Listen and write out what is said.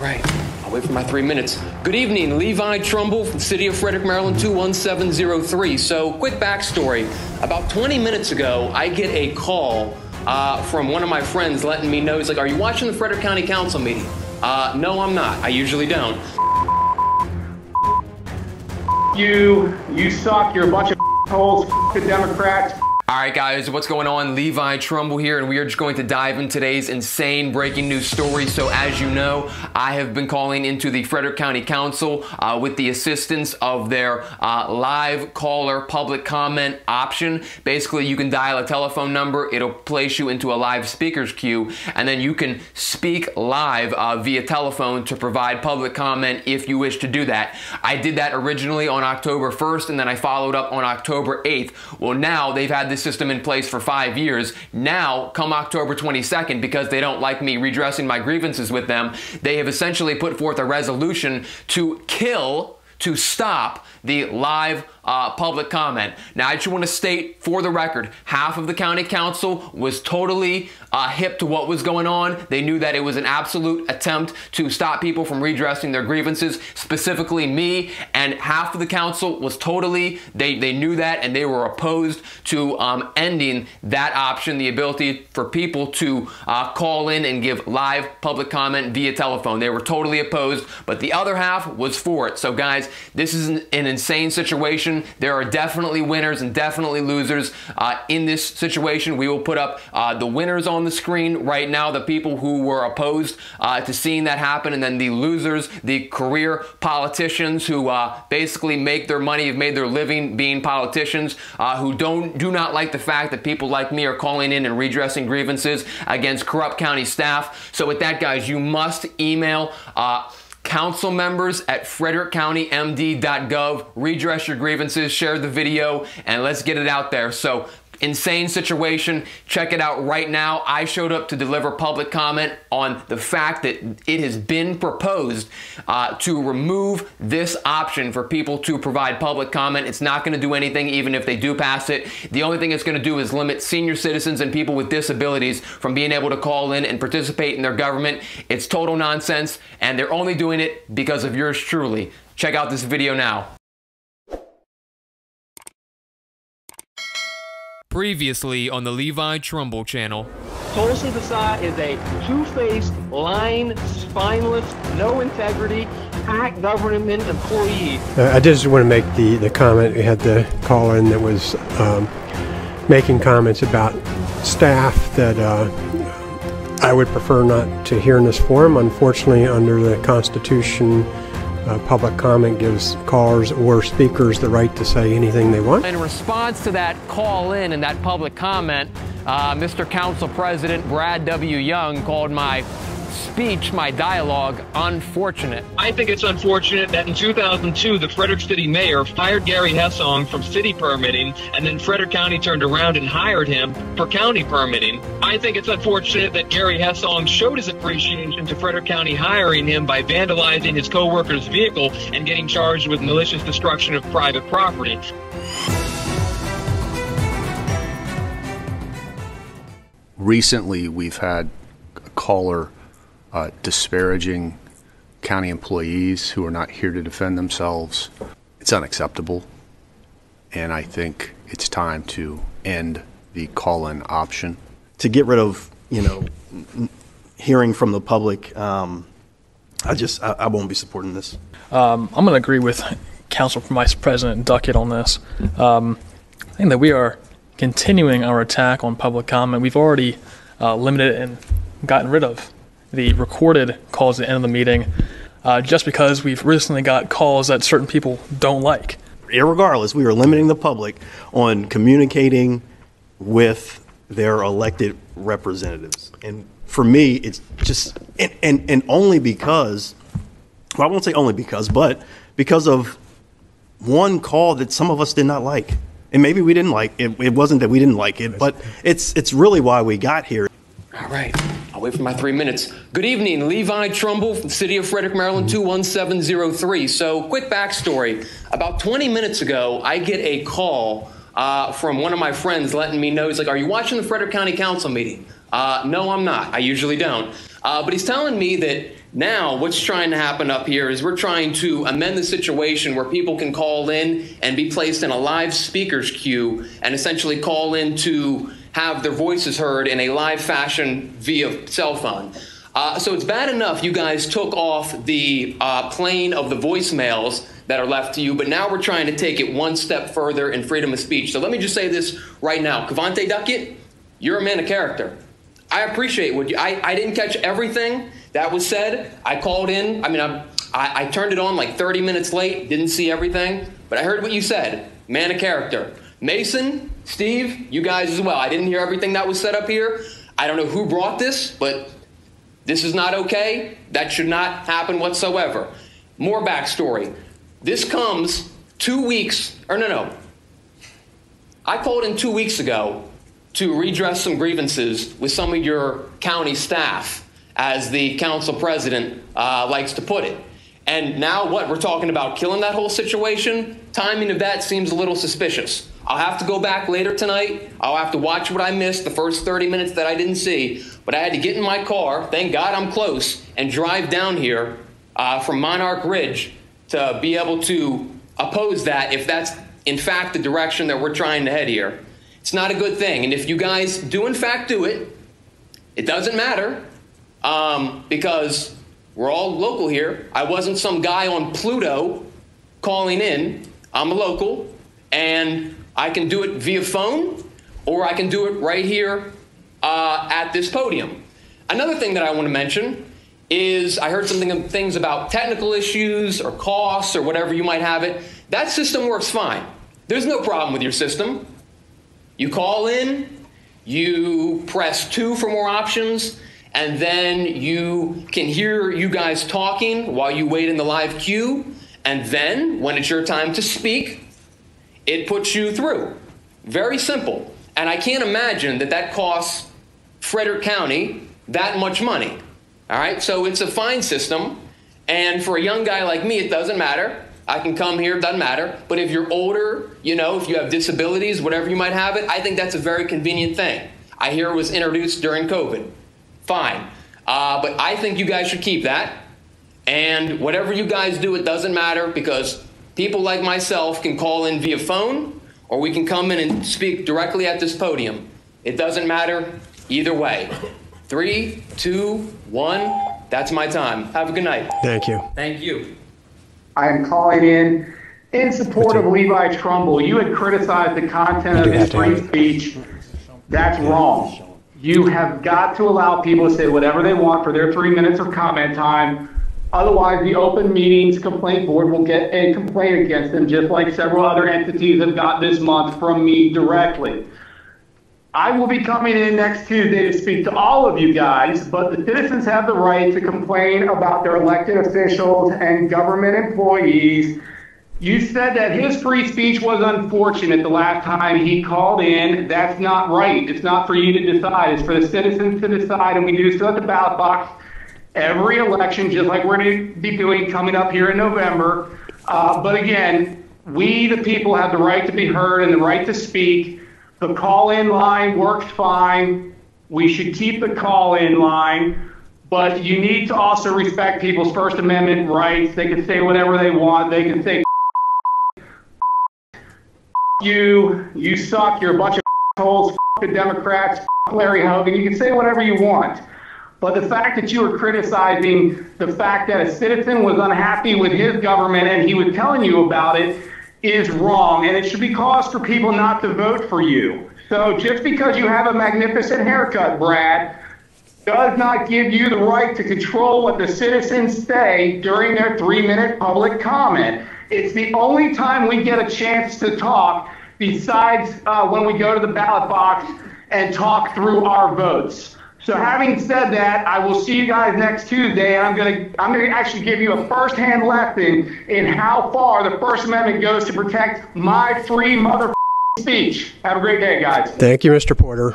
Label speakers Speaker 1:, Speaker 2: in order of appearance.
Speaker 1: Right. I'll wait for my three minutes. Good evening, Levi Trumbull from city of Frederick, Maryland, 21703. So, quick backstory. About 20 minutes ago, I get a call uh, from one of my friends letting me know, he's like, Are you watching the Frederick County Council meeting? Uh, no, I'm not. I usually don't.
Speaker 2: You, you suck. You're a bunch of holes. Democrats.
Speaker 1: All right, guys, what's going on? Levi Trumbull here, and we are just going to dive in today's insane breaking news story. So, as you know, I have been calling into the Frederick County Council uh, with the assistance of their uh, live caller public comment option. Basically, you can dial a telephone number, it'll place you into a live speakers queue, and then you can speak live uh, via telephone to provide public comment if you wish to do that. I did that originally on October 1st, and then I followed up on October 8th. Well, now they've had this system in place for five years. Now, come October 22nd, because they don't like me redressing my grievances with them, they have essentially put forth a resolution to kill, to stop the live uh, public comment. Now, I just want to state for the record, half of the county council was totally uh, hip to what was going on. They knew that it was an absolute attempt to stop people from redressing their grievances, specifically me, and half of the council was totally, they, they knew that and they were opposed to um, ending that option, the ability for people to uh, call in and give live public comment via telephone. They were totally opposed, but the other half was for it. So guys, this is an, an insane situation. There are definitely winners and definitely losers uh, in this situation. We will put up uh, the winners on the screen right now, the people who were opposed uh, to seeing that happen, and then the losers, the career politicians who uh, basically make their money, have made their living being politicians, uh, who don't do not like the fact that people like me are calling in and redressing grievances against corrupt county staff. So with that, guys, you must email uh, council members at frederickcountymd.gov. Redress your grievances, share the video, and let's get it out there. So insane situation. Check it out right now. I showed up to deliver public comment on the fact that it has been proposed uh, to remove this option for people to provide public comment. It's not going to do anything even if they do pass it. The only thing it's going to do is limit senior citizens and people with disabilities from being able to call in and participate in their government. It's total nonsense, and they're only doing it because of yours truly. Check out this video now. Previously on the Levi Trumbull channel.
Speaker 2: Tulsi Desai is a two-faced, lying, spineless, no integrity, hack government employee.
Speaker 3: Uh, I just want to make the, the comment. We had the caller in that was um, making comments about staff that uh, I would prefer not to hear in this forum. Unfortunately, under the Constitution, uh, public comment gives callers or speakers the right to say anything they want.
Speaker 1: In response to that call in and that public comment, uh, Mr. Council President Brad W. Young called my speech, my dialogue, unfortunate.
Speaker 2: I think it's unfortunate that in 2002, the Frederick City mayor fired Gary Hessong from city permitting, and then Frederick County turned around and hired him for county permitting. I think it's unfortunate that Gary Hessong showed his appreciation to Frederick County hiring him by vandalizing his co-worker's vehicle and getting charged with malicious destruction of private property.
Speaker 4: Recently, we've had a caller uh, disparaging county employees who are not here to defend themselves. It's unacceptable. And I think it's time to end the call in option.
Speaker 5: To get rid of, you know, hearing from the public, um, I just, I, I, won't be supporting this.
Speaker 6: Um, I'm going to agree with Council Vice President Duckett on this. Um, I think that we are continuing our attack on public comment. We've already uh, limited and gotten rid of the recorded calls at the end of the meeting uh, just because we've recently got calls that certain people don't like.
Speaker 5: Irregardless, we are limiting the public on communicating with their elected representatives. And for me, it's just, and, and, and only because, well, I won't say only because, but because of one call that some of us did not like. And maybe we didn't like it. It wasn't that we didn't like it, but it's, it's really why we got here.
Speaker 1: All right. I'll wait for my three minutes. Good evening, Levi Trumbull from the city of Frederick, Maryland, 21703. So, quick backstory. About 20 minutes ago, I get a call uh, from one of my friends letting me know, he's like, Are you watching the Frederick County Council meeting? Uh, no, I'm not. I usually don't. Uh, but he's telling me that Now, what's trying to happen up here is we're trying to amend the situation where people can call in and be placed in a live speakers queue and essentially call in to have their voices heard in a live fashion via cell phone. Uh, so it's bad enough you guys took off the uh, plane of the voicemails that are left to you, but now we're trying to take it one step further in freedom of speech. So let me just say this right now. Kavonte Duckett, you're a man of character. I appreciate what you, I, I didn't catch everything that was said. I called in. I mean, I, I, I turned it on like 30 minutes late, didn't see everything, but I heard what you said. Man of character. Mason, Steve, you guys as well. I didn't hear everything that was said up here. I don't know who brought this, but this is not okay. That should not happen whatsoever. More backstory. This comes two weeks, or no, no. I called in two weeks ago to redress some grievances with some of your county staff, as the council president uh, likes to put it. And now what? We're talking about killing that whole situation? Timing of that seems a little suspicious. I'll have to go back later tonight. I'll have to watch what I missed, the first 30 minutes that I didn't see. But I had to get in my car, thank God I'm close, and drive down here uh, from Monarch Ridge to be able to oppose that if that's in fact the direction that we're trying to head here. It's not a good thing. And if you guys do, in fact, do it, it doesn't matter um, because we're all local here. I wasn't some guy on Pluto calling in. I'm a local, and I can do it via phone or I can do it right here uh, at this podium. Another thing that I want to mention is I heard something things about technical issues or costs or whatever you might have it. That system works fine. There's no problem with your system. You call in, you press two for more options, and then you can hear you guys talking while you wait in the live queue. And then, when it's your time to speak, it puts you through. Very simple. And I can't imagine that that costs Frederick County that much money. All right, so it's a fine system. And for a young guy like me, it doesn't matter. I can come here, doesn't matter. But if you're older, you know, if you have disabilities, whatever you might have it, I think that's a very convenient thing. I hear it was introduced during COVID. Fine. Uh, but I think you guys should keep that. And whatever you guys do, it doesn't matter because people like myself can call in via phone or we can come in and speak directly at this podium. It doesn't matter either way. Three, two, one. That's my time. Have a good night.
Speaker 3: Thank you.
Speaker 1: Thank you.
Speaker 7: I am calling in in support of Levi Trumbull. You had criticized the content of his
Speaker 3: have
Speaker 7: free speech. That's wrong. You have got to allow people to say whatever they want for their three minutes of comment time. Otherwise, the Open Meetings Complaint Board will get a complaint against them, just like several other entities have got this month from me directly. I will be coming in next Tuesday to speak to all of you guys, but the citizens have the right to complain about their elected officials and government employees. You said that his free speech was unfortunate the last time he called in. That's not right. It's not for you to decide. It's for the citizens to decide, and we do so at the ballot box every election, just like we're going to be doing coming up here in November. Uh, but again, we, the people, have the right to be heard and the right to speak. The call-in line works fine. We should keep the call-in line, but you need to also respect people's First Amendment rights. They can say whatever they want. They can say you, you suck, you're a bunch of assholes, the Democrats, Larry Hogan. You can say whatever you want. But the fact that you were criticizing the fact that a citizen was unhappy with his government and he was telling you about it is wrong. And it should be cause for people not to vote for you. So just because you have a magnificent haircut, Brad, does not give you the right to control what the citizens say during their three minute public comment. It's the only time we get a chance to talk besides uh, when we go to the ballot box and talk through our votes. So having said that, I will see you guys next Tuesday, and I'm gonna I'm gonna actually give you a first-hand lesson in how far the First Amendment goes to protect my free mother speech. Have a great day, guys.
Speaker 3: Thank you, Mr. Porter.